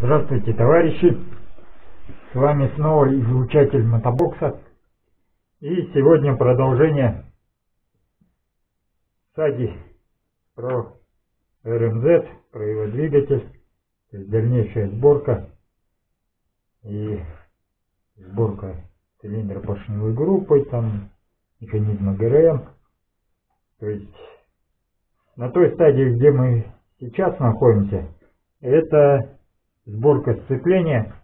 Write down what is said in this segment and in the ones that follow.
Здравствуйте, товарищи! С вами снова излучатель мотобокса. И сегодня продолжение саги про РМЗ, про его двигатель, то есть дальнейшая сборка и сборка цилиндра поршневой группой, там механизма ГРМ. То есть на той стадии, где мы сейчас находимся, это сборка сцепления.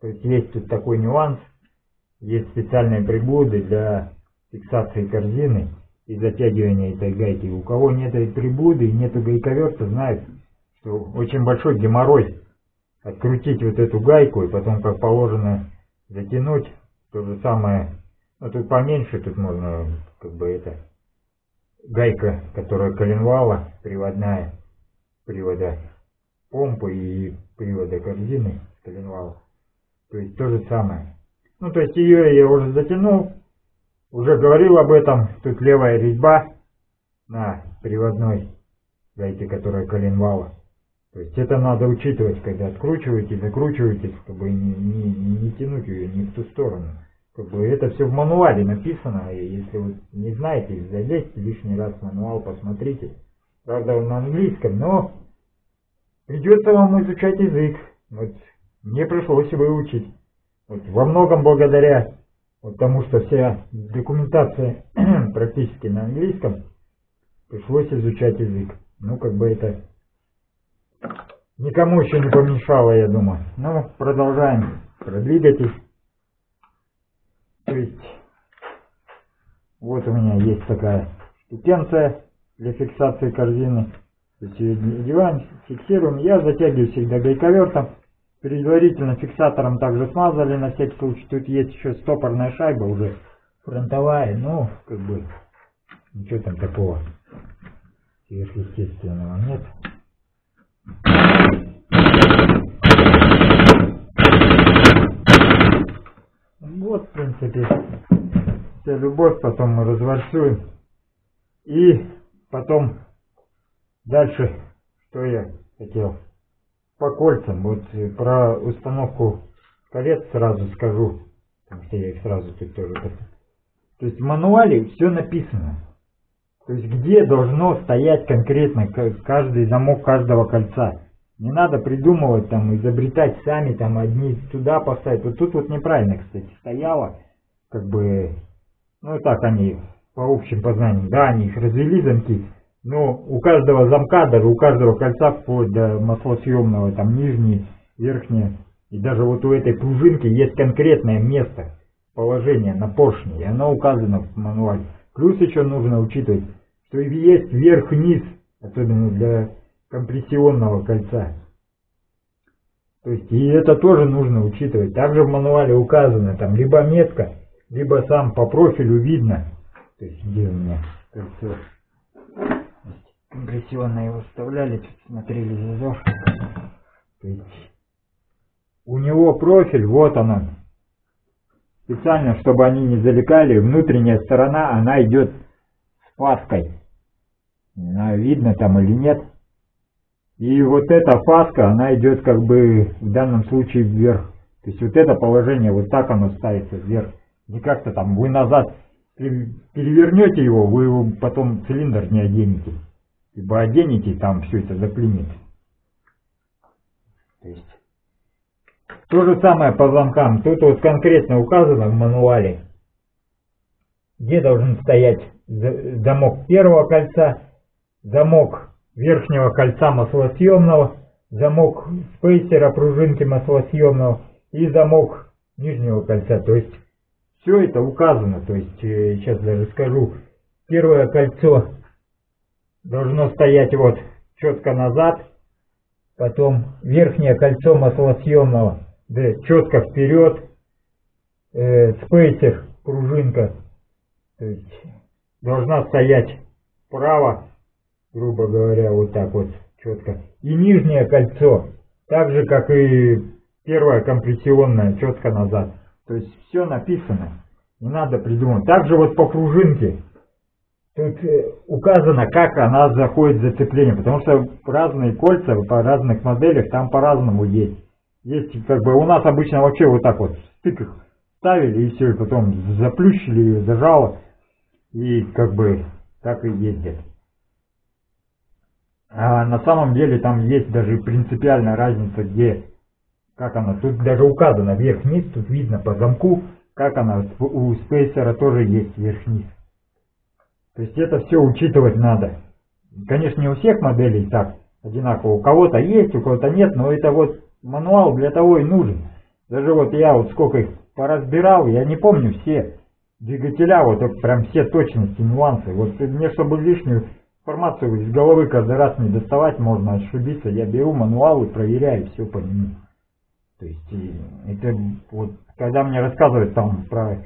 То есть есть тут такой нюанс. Есть специальные приблуды для фиксации корзины и затягивания этой гайки. У кого нет этой приблуды и нету гайковерта, знает, что очень большой геморрой открутить вот эту гайку и потом как положено затянуть. То же самое, ну тут поменьше, тут можно как бы это, гайка, которая коленвала, приводная, привода помпы и привода корзины коленвала. То есть то же самое. Ну то есть ее я уже затянул, уже говорил об этом, тут левая резьба на приводной гайке, которая коленвала. То есть это надо учитывать, когда откручиваете, закручиваете, чтобы не, не, не тянуть ее ни в ту сторону. Как бы это все в мануале написано, и если вы не знаете, залезьте лишний раз в мануал, посмотрите. Правда, он на английском, но придется вам изучать язык. Вот мне пришлось его учить. Вот во многом благодаря вот тому, что вся документация практически на английском, пришлось изучать язык. Ну, как бы это никому еще не помешало, я думаю. Ну, продолжаем про двигатель. То есть, вот у меня есть такая штукенция для фиксации корзины. Ее одеваем, фиксируем. Я затягиваю всегда гайковертом. Предварительно фиксатором также смазали на всякий случай. Тут есть еще стопорная шайба уже фронтовая. Ну, как бы, ничего там такого сверхъестественного нет. Вот, в принципе, вся любовь, потом мы разворсуем. И потом дальше, что я хотел, по кольцам, вот про установку колец сразу скажу, потому что я их сразу тут тоже... То есть в мануале все написано. То есть где должно стоять конкретно каждый замок каждого кольца. Не надо придумывать, там, изобретать сами, там, одни туда поставить. Вот тут вот неправильно, кстати, стояло. Как бы, ну, так они, по общим познаниям, да, они их развели замки. Но у каждого замка, даже у каждого кольца, вплоть до маслосъемного, там, нижний, верхний, и даже вот у этой пружинки есть конкретное место положения на поршне, и оно указано в мануале. Плюс еще нужно учитывать, что есть вверх-вниз, особенно для компрессионного кольца. То есть и это тоже нужно учитывать. Также в мануале указано там либо метка, либо сам по профилю видно. То есть где у меня кольцо. Компрессионно его вставляли, смотрели зазор. У него профиль, вот он. Специально, чтобы они не залегали, внутренняя сторона, она идет с паской. Не знаю, видно там или нет. И вот эта фаска, она идет как бы в данном случае вверх. То есть вот это положение, вот так оно ставится вверх. Не как-то там вы назад перевернете его, вы его потом цилиндр не оденете. Ибо оденете, там все это заклинит. То есть то же самое по замкам. Тут вот конкретно указано в мануале, где должен стоять замок первого кольца, замок верхнего кольца маслосъемного, замок спейсера пружинки маслосъемного и замок нижнего кольца. То есть все это указано. То есть сейчас э, даже скажу, первое кольцо должно стоять вот четко назад, потом верхнее кольцо маслосъемного да, четко вперед, э, спейсер, пружинка, то есть должна стоять вправо, грубо говоря, вот так вот четко. И нижнее кольцо, так же, как и первое компрессионное, четко назад. То есть все написано, не надо придумать. Также вот по пружинке. Тут э, указано, как она заходит в зацепление, потому что разные кольца по разных моделях там по-разному есть. Есть как бы у нас обычно вообще вот так вот стык их ставили и все, и потом заплющили ее, зажало, и как бы так и ездят. А на самом деле там есть даже принципиальная разница, где, как она, тут даже указано вверх-вниз, тут видно по замку, как она, у спейсера тоже есть вверх-вниз. То есть это все учитывать надо. Конечно, не у всех моделей так одинаково. У кого-то есть, у кого-то нет, но это вот мануал для того и нужен. Даже вот я вот сколько их поразбирал, я не помню все двигателя, вот прям все точности, нюансы. Вот мне, чтобы лишнюю информацию из головы каждый раз не доставать, можно ошибиться. Я беру мануал и проверяю все по нему. То есть это вот, когда мне рассказывают там про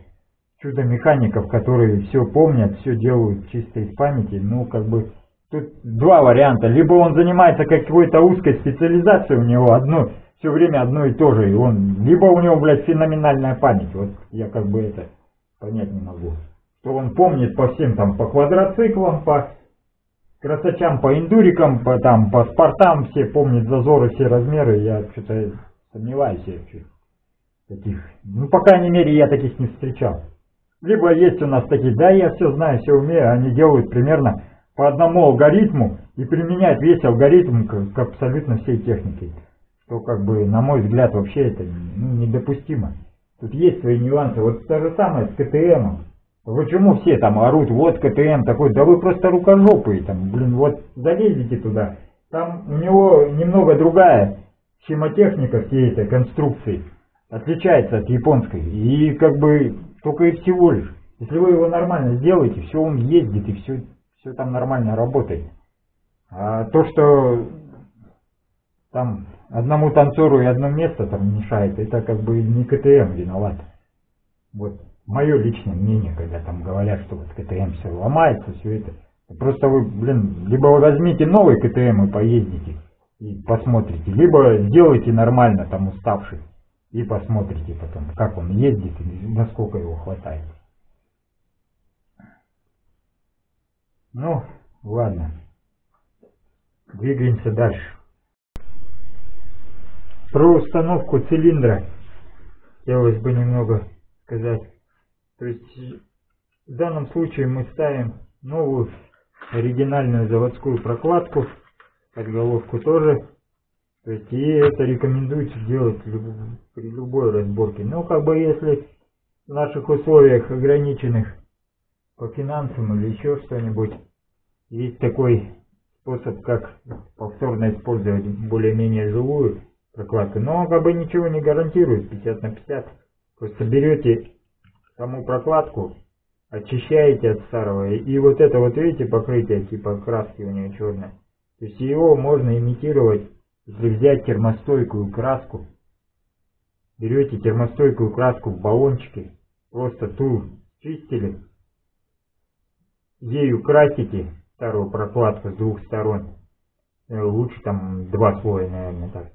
чудо механиков, которые все помнят, все делают чисто из памяти, ну как бы тут два варианта. Либо он занимается какой-то узкой специализацией, у него одно, все время одно и то же, и он, либо у него, блядь, феноменальная память, вот я как бы это понять не могу. Что он помнит по всем там, по квадроциклам, по красочам, по индурикам, по, там, по спортам, все помнят зазоры, все размеры, я что-то сомневаюсь я таких. Ну, по крайней мере, я таких не встречал. Либо есть у нас такие, да, я все знаю, все умею, они делают примерно по одному алгоритму и применяют весь алгоритм к, к абсолютно всей технике. Что, как бы, на мой взгляд, вообще это ну, недопустимо. Тут есть свои нюансы. Вот то же самое с КТМом. Почему все там орут, вот КТМ такой, да вы просто рукожопые, там, блин, вот залезете туда. Там у него немного другая схемотехника всей этой конструкции. Отличается от японской. И как бы только и всего лишь. Если вы его нормально сделаете, все он ездит и все, все там нормально работает. А то, что там одному танцору и одно место там мешает, это как бы не КТМ виноват. Вот мое личное мнение, когда там говорят, что вот КТМ все ломается, все это. Просто вы, блин, либо вы возьмите новый КТМ и поездите и посмотрите, либо сделайте нормально там уставший и посмотрите потом, как он ездит и насколько его хватает. Ну, ладно. Двигаемся дальше. Про установку цилиндра хотелось бы немного сказать. То есть в данном случае мы ставим новую оригинальную заводскую прокладку, подголовку тоже то есть и это рекомендуется делать при любой разборке. Но как бы если в наших условиях ограниченных по финансам или еще что-нибудь, есть такой способ, как повторно использовать более-менее живую прокладку. Но как бы ничего не гарантирует 50 на 50. Просто берете саму прокладку, очищаете от старого. И вот это вот видите покрытие типа краски у нее черное. То есть его можно имитировать если взять термостойкую краску, берете термостойкую краску в баллончике, просто ту чистили, ею красите старую прокладку с двух сторон, э, лучше там два слоя, наверное, так.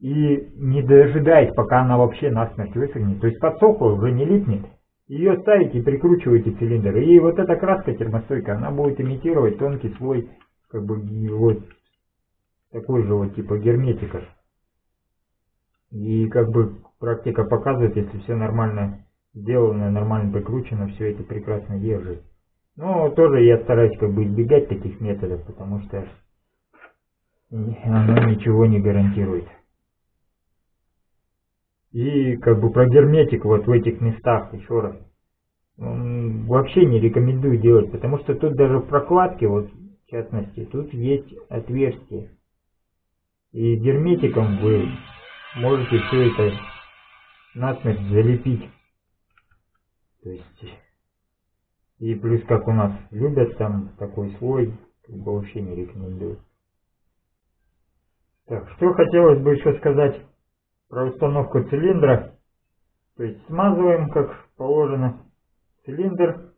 И не дожидаясь, пока она вообще насмерть высохнет, то есть подсохла, уже не липнет, ее ставите и прикручиваете цилиндр. И вот эта краска термостойкая, она будет имитировать тонкий слой как бы вот такой же вот типа герметика. И как бы практика показывает, если все нормально сделано, нормально прикручено, все это прекрасно держит. Но тоже я стараюсь как бы избегать таких методов, потому что оно ничего не гарантирует. И как бы про герметик вот в этих местах еще раз. Вообще не рекомендую делать, потому что тут даже в прокладке, вот в частности, тут есть отверстие. И герметиком вы можете все это насмерть залепить. То есть, и плюс как у нас любят там такой слой, как бы вообще не рекомендую. Так, что хотелось бы еще сказать про установку цилиндра. То есть смазываем, как положено, цилиндр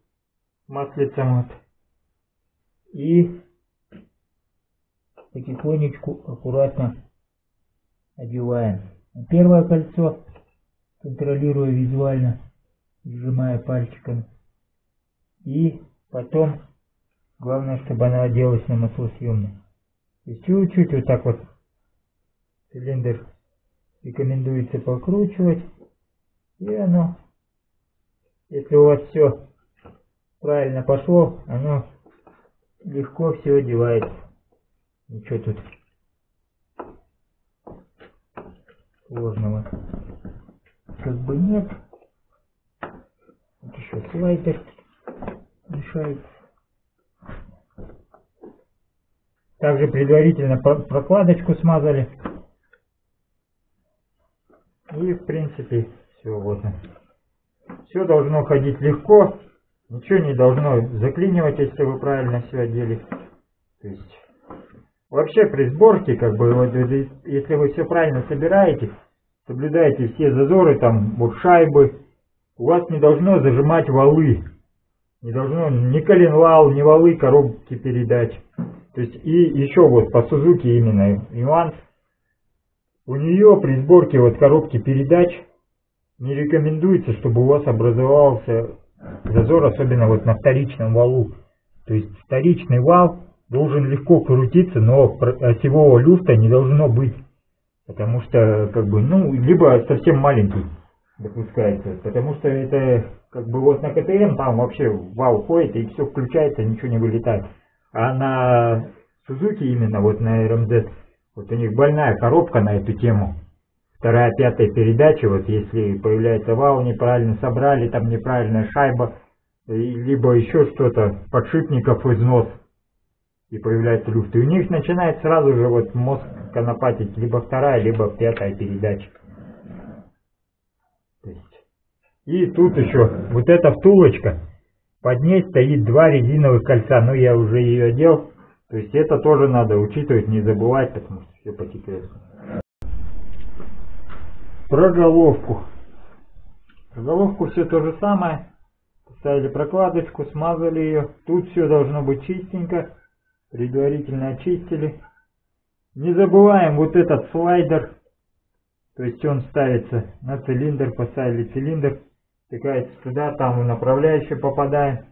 маслицем вот. И потихонечку, аккуратно одеваем. Первое кольцо, контролируя визуально, сжимая пальчиком. И потом Главное, чтобы она оделась на маслосъемную. И чуть-чуть вот так вот цилиндр рекомендуется покручивать. И оно, если у вас все правильно пошло, оно легко все одевается. Ничего тут сложного как бы нет. Вот еще слайдер мешается. Также предварительно прокладочку смазали. И в принципе все вот. Все должно ходить легко. Ничего не должно заклинивать, если вы правильно все одели. То есть вообще при сборке, как бы, вот, если вы все правильно собираете, соблюдаете все зазоры, там вот шайбы, у вас не должно зажимать валы. Не должно ни коленвал, ни валы коробки передач. То есть и еще вот по Сузуки именно нюанс. У нее при сборке вот коробки передач не рекомендуется, чтобы у вас образовался зазор, особенно вот на вторичном валу. То есть вторичный вал должен легко крутиться, но осевого люфта не должно быть. Потому что, как бы, ну, либо совсем маленький допускается. Потому что это, как бы, вот на КТМ там вообще вал ходит и все включается, ничего не вылетает. А на Сузуки именно, вот на РМЗ, вот у них больная коробка на эту тему вторая, пятая передача, вот если появляется вау, неправильно собрали, там неправильная шайба, либо еще что-то, подшипников износ, и появляется люфт. И у них начинает сразу же вот мозг конопатить, либо вторая, либо пятая передача. И тут еще вот эта втулочка, под ней стоит два резиновых кольца, ну я уже ее одел, то есть это тоже надо учитывать, не забывать, потому что все по секрету. Про головку. Про головку все то же самое. Поставили прокладочку, смазали ее. Тут все должно быть чистенько. Предварительно очистили. Не забываем вот этот слайдер. То есть он ставится на цилиндр, поставили цилиндр. Втыкается туда, там в направляющий попадаем.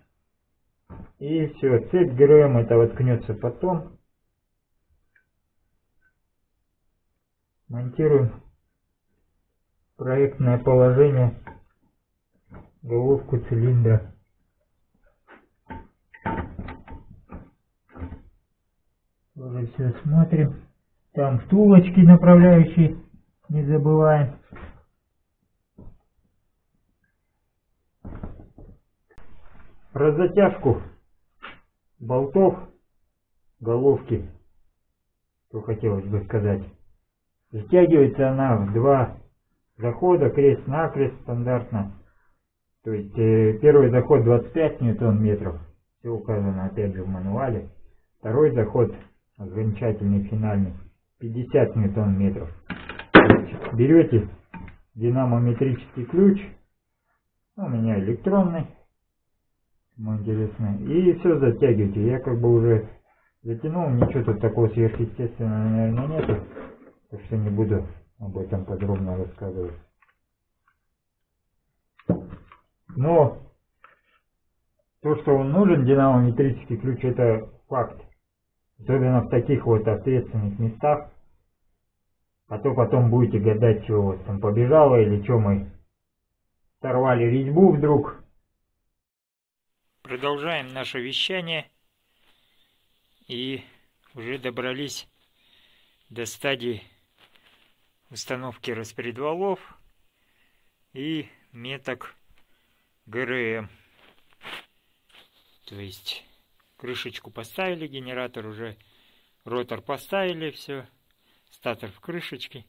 И все, цепь ГРМ это воткнется потом. Монтируем проектное положение, головку цилиндра. Тоже все смотрим. Там втулочки направляющие, не забываем. Про затяжку болтов головки, что хотелось бы сказать. Затягивается она в два захода крест-накрест стандартно. То есть э, первый заход 25 ньютон-метров, все указано опять же в мануале. Второй заход, окончательный, финальный, 50 ньютон-метров. Берете динамометрический ключ, у меня электронный, ему интересно, и все затягиваете. Я как бы уже затянул, ничего тут такого сверхъестественного, наверное, нету, так что не буду об этом подробно рассказывать. Но то, что он нужен, динамометрический ключ, это факт. Особенно в таких вот ответственных местах. А то потом будете гадать, что у вас там побежало или что мы сорвали резьбу вдруг. Продолжаем наше вещание. И уже добрались до стадии установки распредвалов и меток ГРМ. То есть крышечку поставили, генератор уже, ротор поставили, все, статор в крышечке.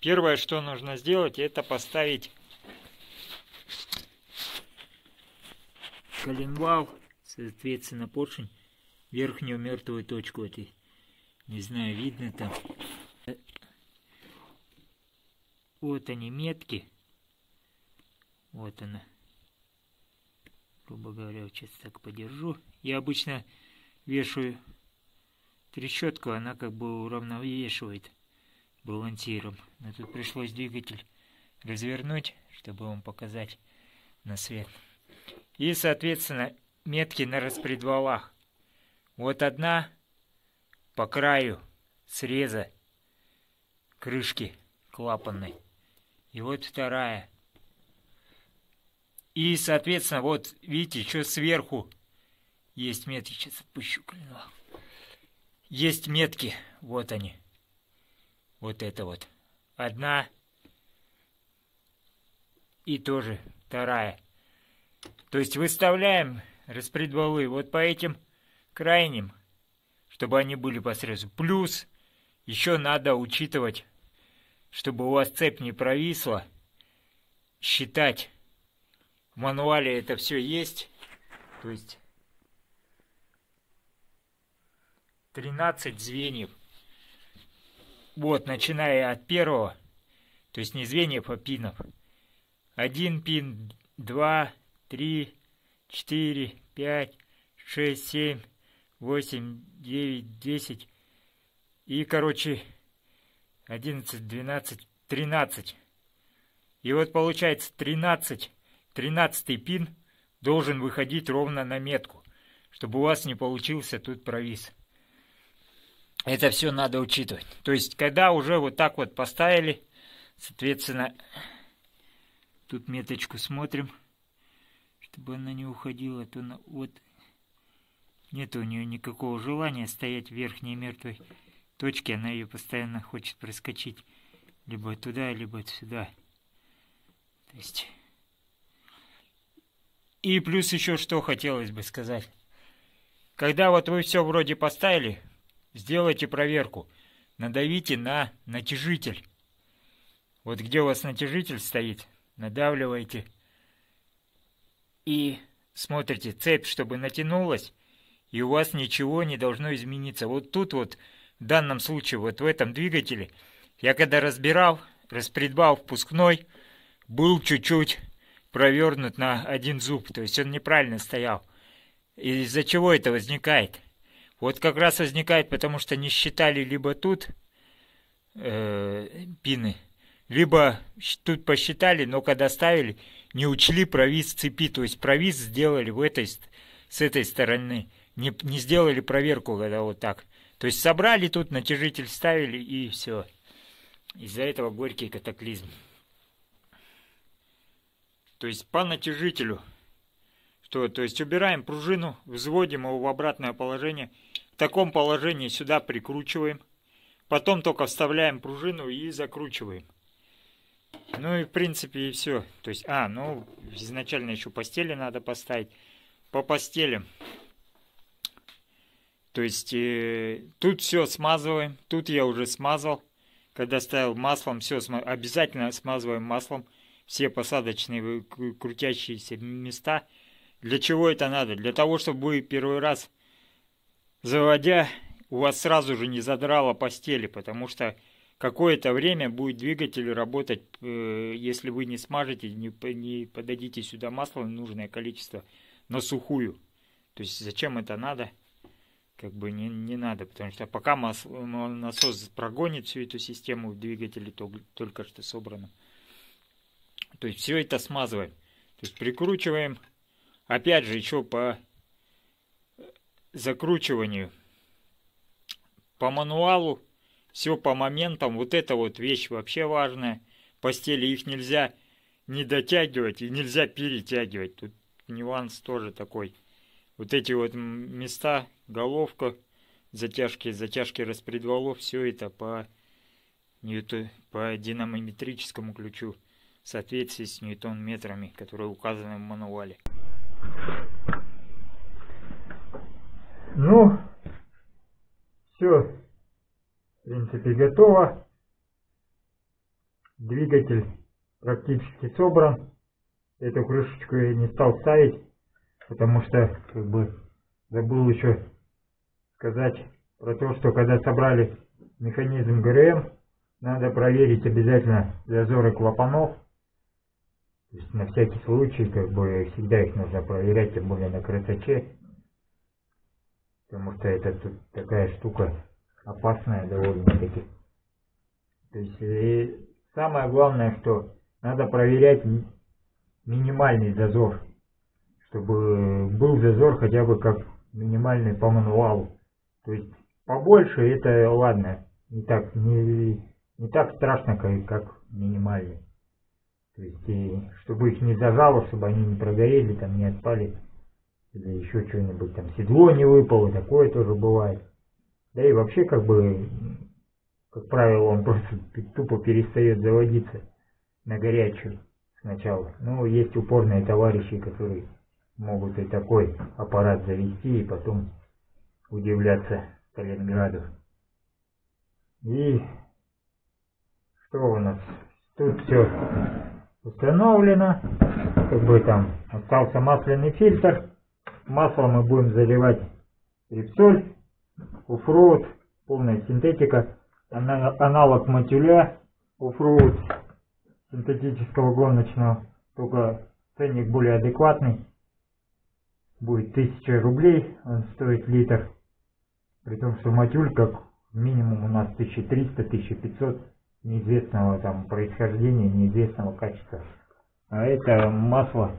Первое, что нужно сделать, это поставить коленвал, соответственно, поршень, верхнюю мертвую точку этой. Не знаю, видно там. Вот они метки. Вот она. Грубо говоря, сейчас так подержу. Я обычно вешаю трещотку, она как бы уравновешивает балансиром. Но тут пришлось двигатель развернуть, чтобы вам показать на свет. И, соответственно, метки на распредвалах. Вот одна по краю среза крышки клапанной. И вот вторая. И, соответственно, вот видите, еще сверху есть метки. Сейчас отпущу клинок. Есть метки. Вот они. Вот это вот. Одна. И тоже вторая. То есть выставляем распредвалы вот по этим крайним, чтобы они были по срезу. Плюс еще надо учитывать, чтобы у вас цепь не провисла, считать. В мануале это все есть. То есть 13 звеньев. Вот, начиная от первого, то есть не звеньев, а пинов. Один пин, два, три, четыре, пять, шесть, семь, восемь, девять, десять. И, короче, одиннадцать, двенадцать, тринадцать. И вот получается тринадцать, тринадцатый пин должен выходить ровно на метку, чтобы у вас не получился тут провис. Это все надо учитывать. То есть, когда уже вот так вот поставили, соответственно, тут меточку смотрим, чтобы она не уходила, то на, вот нет у нее никакого желания стоять в верхней мертвой точке, она ее постоянно хочет проскочить либо туда, либо сюда. То есть... И плюс еще что хотелось бы сказать. Когда вот вы все вроде поставили, Сделайте проверку. Надавите на натяжитель. Вот где у вас натяжитель стоит, надавливаете. И смотрите, цепь, чтобы натянулась, и у вас ничего не должно измениться. Вот тут вот, в данном случае, вот в этом двигателе, я когда разбирал, распредвал впускной, был чуть-чуть провернут на один зуб, то есть он неправильно стоял. Из-за чего это возникает? Вот как раз возникает, потому что не считали либо тут э, пины, либо тут посчитали, но когда ставили, не учли провис цепи, то есть провис сделали в этой, с этой стороны, не, не сделали проверку, когда вот так. То есть собрали тут, натяжитель ставили и все. Из-за этого горький катаклизм. То есть по натяжителю что, то есть убираем пружину, взводим его в обратное положение. В таком положении сюда прикручиваем. Потом только вставляем пружину и закручиваем. Ну и в принципе и все. То есть, а, ну изначально еще постели надо поставить. По постелям. То есть э, тут все смазываем. Тут я уже смазал. Когда ставил маслом, все сма... обязательно смазываем маслом. Все посадочные крутящиеся места – для чего это надо? Для того, чтобы вы первый раз, заводя, у вас сразу же не задрало постели, потому что какое-то время будет двигатель работать, э, если вы не смажете, не, не подадите сюда масло нужное количество на сухую. То есть зачем это надо? Как бы не, не надо, потому что пока масло, насос прогонит всю эту систему в двигателе то, только что собрано. То есть все это смазываем. То есть прикручиваем Опять же, еще по закручиванию. По мануалу, все по моментам. Вот эта вот вещь вообще важная. Постели их нельзя не дотягивать и нельзя перетягивать. Тут нюанс тоже такой. Вот эти вот места, головка, затяжки, затяжки распредвалов, все это по, по динамометрическому ключу соответствии с ньютон-метрами, которые указаны в мануале. Ну, все, в принципе, готово. Двигатель практически собран. Эту крышечку я не стал ставить, потому что, как бы, забыл еще сказать про то, что когда собрали механизм ГРМ, надо проверить обязательно зазоры клапанов, то есть на всякий случай, как бы всегда их нужно проверять, тем более на красоче. Потому что это тут такая штука опасная довольно-таки. То есть и самое главное, что надо проверять минимальный зазор, чтобы был зазор хотя бы как минимальный по мануалу. То есть побольше это ладно, не так, не, не так страшно, как, как минимальный. То есть, и, чтобы их не зажало, чтобы они не прогорели, там не отпали, или еще что-нибудь, там седло не выпало, такое тоже бывает. Да и вообще, как бы, как правило, он просто тупо перестает заводиться на горячую сначала. Ну, есть упорные товарищи, которые могут и такой аппарат завести и потом удивляться Сталинграду. И что у нас? Тут все установлено. Как бы там остался масляный фильтр. Масло мы будем заливать репсоль, уфроуд, полная синтетика, аналог матюля, уфроуд синтетического гоночного, только ценник более адекватный будет 1000 рублей, он стоит литр. При том, что матюль как минимум у нас 1300-1500 неизвестного там происхождения, неизвестного качества. А это масло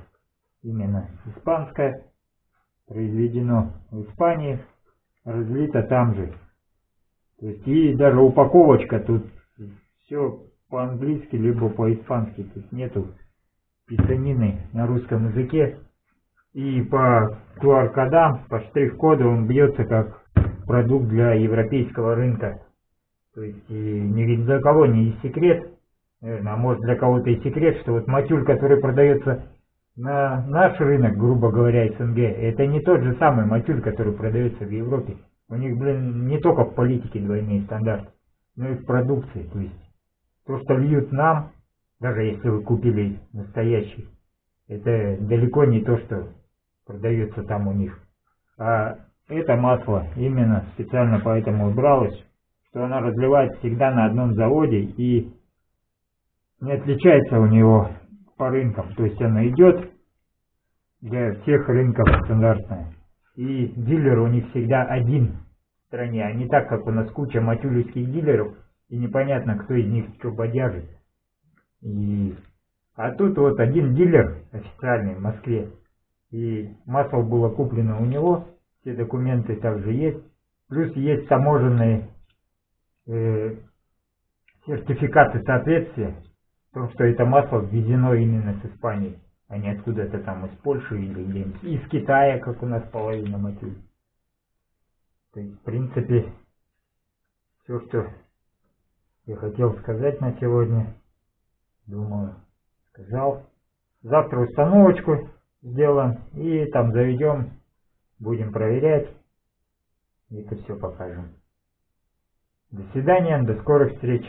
именно испанское, произведено в Испании, разлито там же. То есть и даже упаковочка тут все по-английски, либо по-испански. Есть нету писанины на русском языке. И по QR-кодам, по штрих-коду он бьется как продукт для европейского рынка. То есть и ни для кого не секрет, наверное, а может для кого-то и секрет, что вот матюль, который продается на наш рынок, грубо говоря, СНГ, это не тот же самый матюль, который продается в Европе. У них, блин, не только в политике двойные стандарты, но и в продукции. То есть то, что льют нам, даже если вы купили настоящий, это далеко не то, что продается там у них. А это масло именно специально поэтому убралось, что она разливается всегда на одном заводе и не отличается у него по рынкам. То есть она идет для всех рынков стандартная. И дилер у них всегда один в стране, а не так, как у нас куча матюлевских дилеров, и непонятно, кто из них что бодяжит. И... А тут вот один дилер официальный в Москве, и масло было куплено у него, все документы также есть, плюс есть таможенные э, сертификаты соответствия, в том, что это масло ввезено именно с Испании, а не откуда-то там из Польши или где-нибудь, из Китая, как у нас половина мотив. То есть, в принципе, все, что я хотел сказать на сегодня, думаю, сказал. Завтра установочку сделаем и там заведем, будем проверять. И это все покажем. До свидания, до скорых встреч.